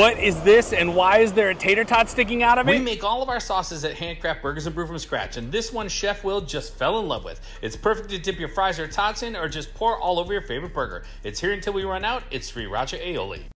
What is this and why is there a tater tot sticking out of it? We make all of our sauces at Handcraft Burgers and Brew from scratch, and this one Chef Will just fell in love with. It's perfect to dip your fries or tots in or just pour all over your favorite burger. It's here until we run out. It's free Sriracha Aioli.